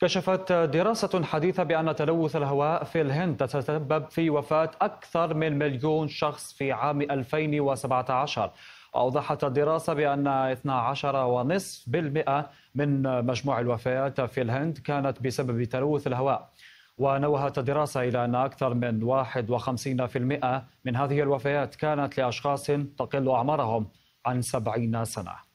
كشفت دراسة حديثة بأن تلوث الهواء في الهند تتسبب في وفاة أكثر من مليون شخص في عام 2017 أوضحت الدراسة بأن 12.5% من مجموع الوفيات في الهند كانت بسبب تلوث الهواء. ونوهت الدراسة إلى أن أكثر من 51% من هذه الوفيات كانت لأشخاص تقل أعمارهم عن 70 سنة.